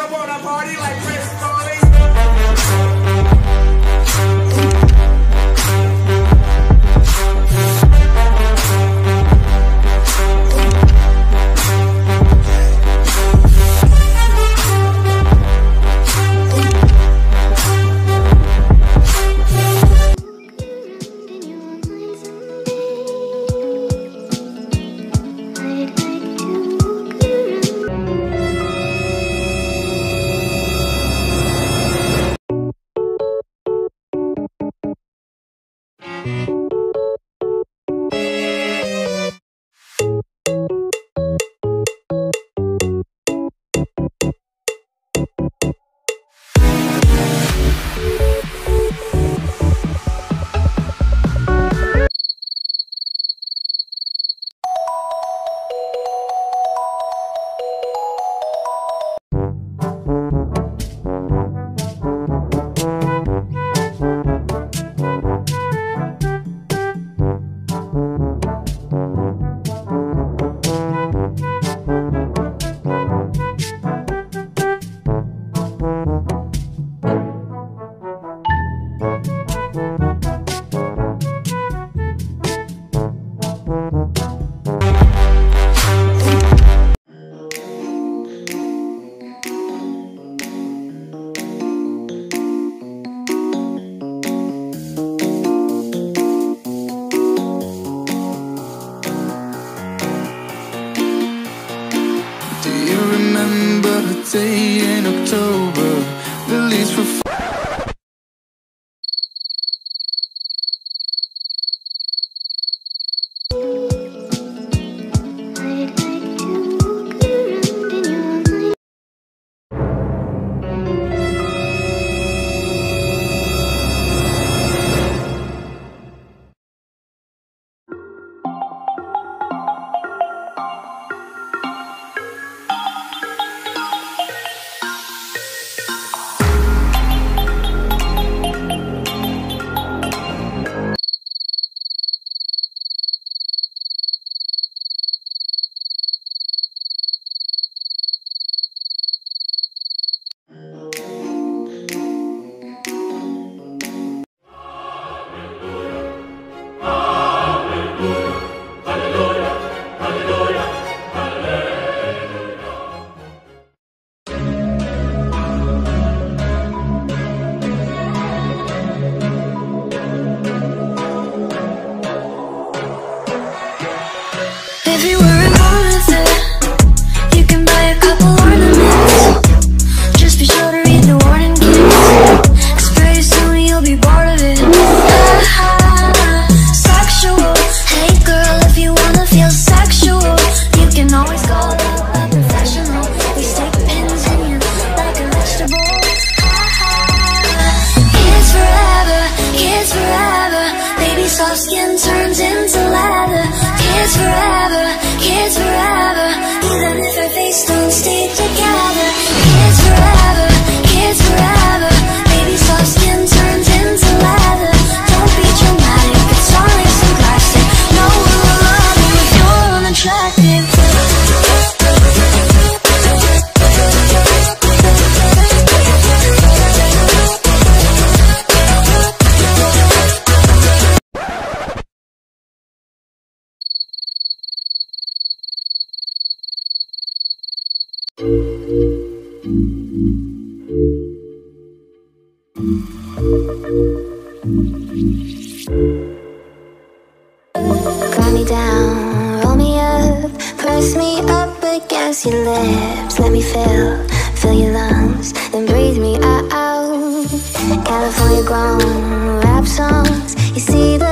jump on a party like Chris October, the leaves were falling. skin turns into leather. Tears forever. Cut me down, roll me up, press me up against your lips. Let me feel, fill your lungs, then breathe me out. California grown rap songs, you see the.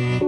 I'd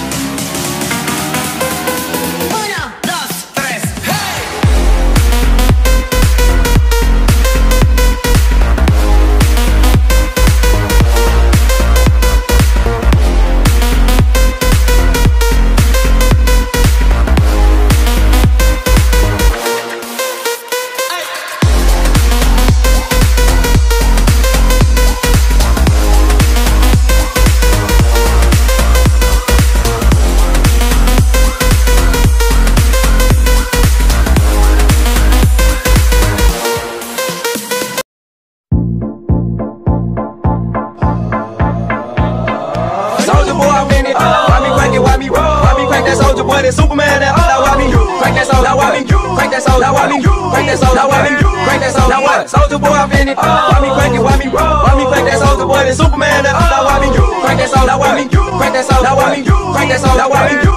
that out, now I mean you. Crank that soul, now I Me, you. Crank that soul, now I Me, you. Crank that soul, now I Me, you. Crank that soul, now what? Soulja Boy, I'm in it. Why me crank it? Why me roll? Why me crank that Soulja Boy? Then Superman that out, now I Me, you. Crank that soul, now I Me, you. Crank that soul, now I Me, you. Crank that soul, now I mean you.